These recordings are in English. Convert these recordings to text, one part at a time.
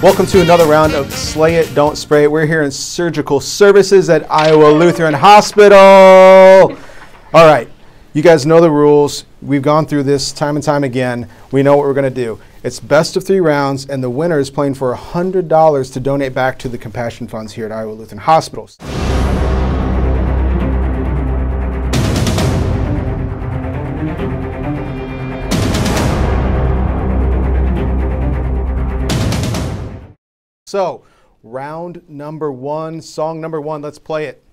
Welcome to another round of Slay It, Don't Spray It. We're here in surgical services at Iowa Lutheran Hospital. All right, you guys know the rules. We've gone through this time and time again. We know what we're going to do. It's best of three rounds, and the winner is playing for $100 to donate back to the Compassion Funds here at Iowa Lutheran Hospitals. So, round number one, song number one, let's play it.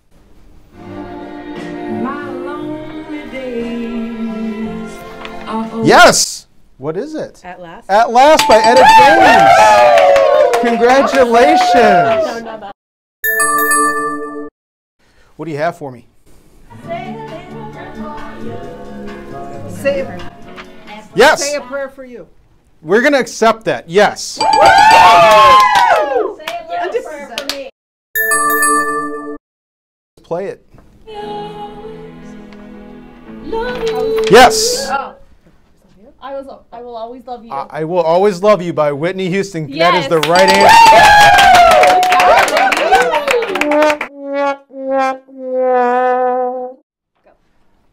My lonely days are over. Yes! What is it? At last. At Last by Etta James. Congratulations. What do you have for me? Say a, Yes, say a prayer for you. we're going to accept that. Yes. Play it. Yes. I was. I will always love you. I I will always love you by Whitney Houston. That is the right answer.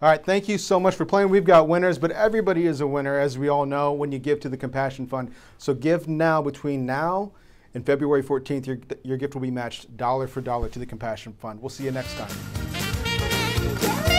All right, thank you so much for playing. We've got winners, but everybody is a winner, as we all know, when you give to the Compassion Fund. So give now between now and February 14th. Your, your gift will be matched dollar for dollar to the Compassion Fund. We'll see you next time.